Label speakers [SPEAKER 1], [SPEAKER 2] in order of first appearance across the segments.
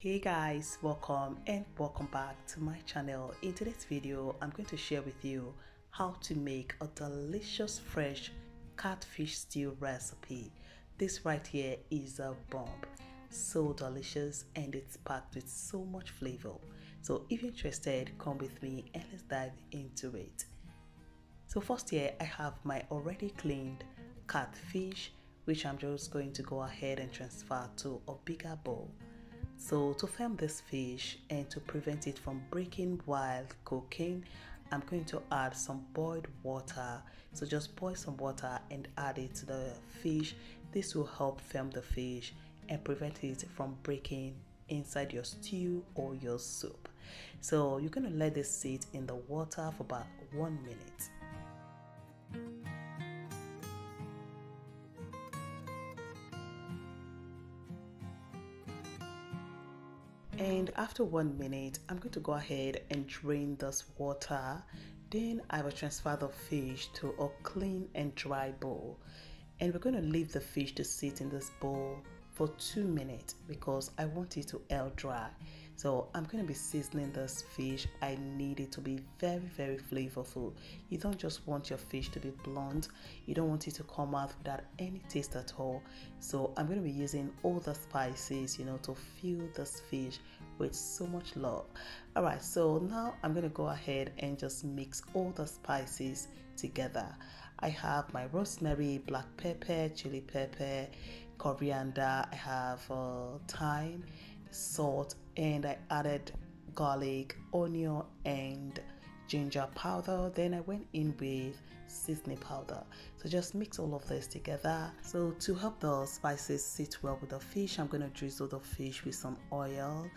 [SPEAKER 1] Hey guys, welcome and welcome back to my channel. In today's video, I'm going to share with you how to make a delicious fresh catfish stew recipe. This right here is a bomb. So delicious and it's packed with so much flavor. So if you're interested, come with me and let's dive into it. So first here, I have my already cleaned catfish, which I'm just going to go ahead and transfer to a bigger bowl. So to firm this fish and to prevent it from breaking while cooking, I'm going to add some boiled water. So just boil some water and add it to the fish. This will help firm the fish and prevent it from breaking inside your stew or your soup. So you're going to let this sit in the water for about one minute. And after one minute i'm going to go ahead and drain this water then i will transfer the fish to a clean and dry bowl and we're going to leave the fish to sit in this bowl for two minutes because I want it to air dry. So I'm going to be seasoning this fish. I need it to be very, very flavorful. You don't just want your fish to be blunt. You don't want it to come out without any taste at all. So I'm going to be using all the spices, you know, to fill this fish with so much love. All right, so now I'm going to go ahead and just mix all the spices together. I have my rosemary, black pepper, chili pepper, coriander, I have uh, thyme, salt, and I added garlic, onion, and ginger powder. Then I went in with seasoning powder. So just mix all of this together. So to help the spices sit well with the fish, I'm going to drizzle the fish with some oil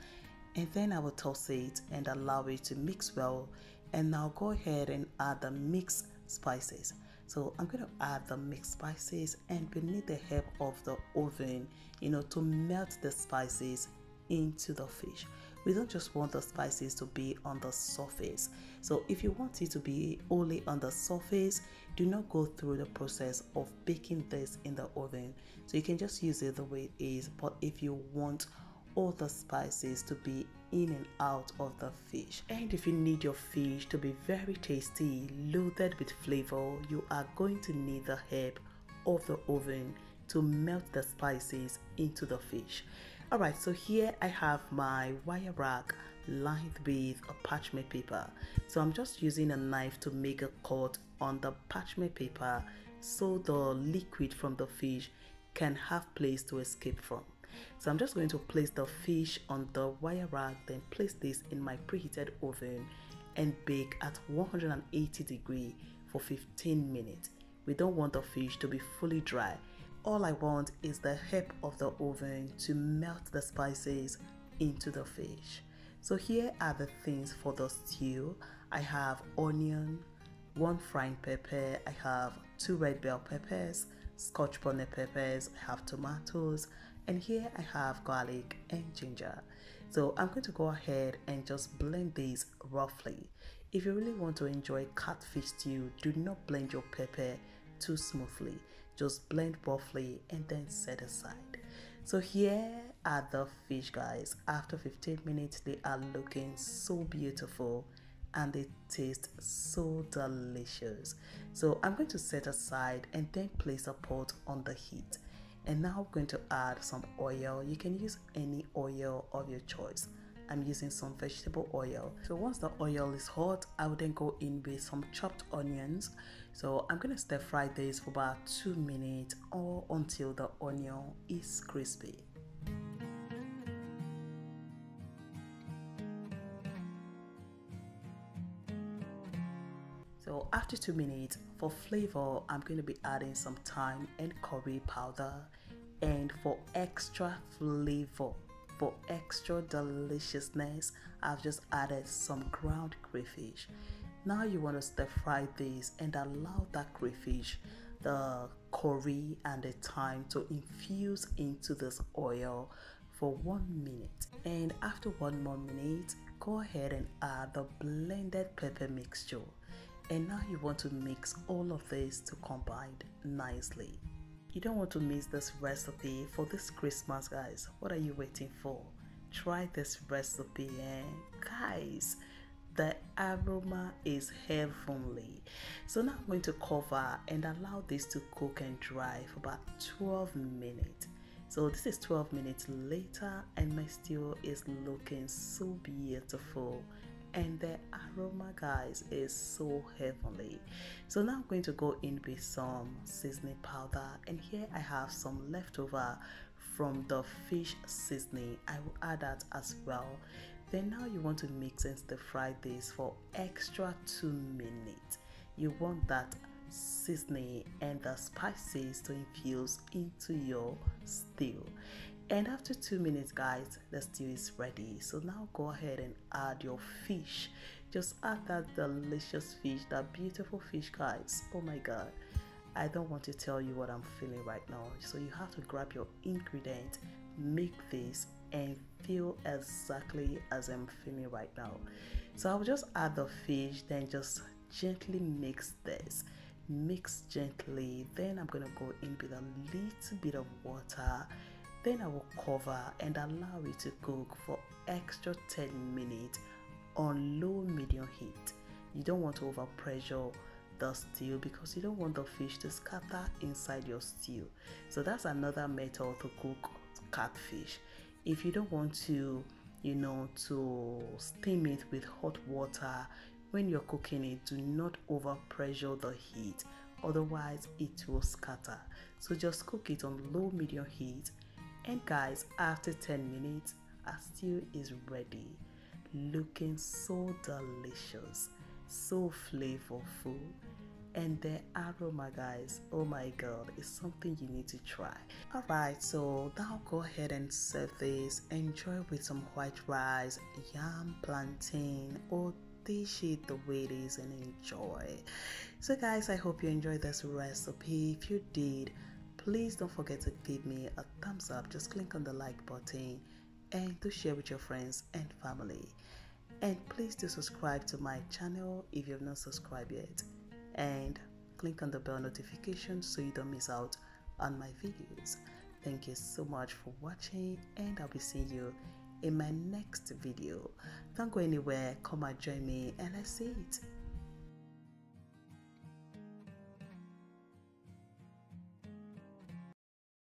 [SPEAKER 1] and then I will toss it and allow it to mix well and now go ahead and add the mixed spices so I'm going to add the mixed spices and we need the help of the oven you know to melt the spices into the fish we don't just want the spices to be on the surface so if you want it to be only on the surface do not go through the process of baking this in the oven so you can just use it the way it is but if you want all the spices to be in and out of the fish. And if you need your fish to be very tasty, loaded with flavor, you are going to need the help of the oven to melt the spices into the fish. Alright, so here I have my wire rack lined with a parchment paper. So I'm just using a knife to make a cut on the parchment paper so the liquid from the fish can have place to escape from. So I'm just going to place the fish on the wire rack, then place this in my preheated oven and bake at 180 degree for 15 minutes. We don't want the fish to be fully dry. All I want is the help of the oven to melt the spices into the fish. So here are the things for the stew. I have onion, one frying pepper, I have two red bell peppers, scotch bonnet peppers, I have tomatoes, and here I have garlic and ginger. So I'm going to go ahead and just blend these roughly. If you really want to enjoy catfish stew, do not blend your pepper too smoothly. Just blend roughly and then set aside. So here are the fish guys. After 15 minutes, they are looking so beautiful and they taste so delicious. So I'm going to set aside and then place a pot on the heat and now I'm going to add some oil you can use any oil of your choice I'm using some vegetable oil. So once the oil is hot I will then go in with some chopped onions. So I'm to stir fry this for about two minutes or until the onion is crispy. So after two minutes, for flavor, I'm going to be adding some thyme and curry powder. And for extra flavor, for extra deliciousness, I've just added some ground crayfish. Now you want to stir fry this and allow that crayfish, the curry and the thyme to infuse into this oil for one minute. And after one more minute, go ahead and add the blended pepper mixture and now you want to mix all of this to combine nicely you don't want to miss this recipe for this christmas guys. What are you waiting for? Try this recipe and guys the aroma is heavenly. So now i'm going to cover and allow this to cook and dry for about 12 minutes. So this is 12 minutes later and my stew is looking so beautiful and the aroma guys is so heavenly. So now i'm going to go in with some seasoning powder and here i have some leftover from the fish seasoning. I will add that as well. Then now you want to mix and stir fry this for extra two minutes. You want that seasoning and the spices to infuse into your stew and after two minutes guys the stew is ready. So now go ahead and add your fish. Just add that delicious fish that beautiful fish guys. Oh my god. I don't want to tell you what i'm feeling right now. So you have to grab your ingredient make this and feel exactly as i'm feeling right now. So i'll just add the fish then just gently mix this. Mix gently. Then i'm gonna go in with a little bit of water then I will cover and allow it to cook for extra 10 minutes on low medium heat. You don't want to overpressure the stew because you don't want the fish to scatter inside your stew. So that's another method to cook catfish. If you don't want to, you know, to steam it with hot water when you're cooking it, do not overpressure the heat. Otherwise, it will scatter. So just cook it on low medium heat and guys, after 10 minutes, our stew is ready. Looking so delicious, so flavorful. And the aroma, guys, oh my god, is something you need to try. Alright, so now go ahead and serve this. Enjoy with some white rice, yam, plantain, or dish it the way it is and enjoy. So, guys, I hope you enjoyed this recipe. If you did, Please don't forget to give me a thumbs up. Just click on the like button and to share with your friends and family. And please do subscribe to my channel if you have not subscribed yet. And click on the bell notification so you don't miss out on my videos. Thank you so much for watching and I'll be seeing you in my next video. Don't go anywhere, come and join me and let's see it.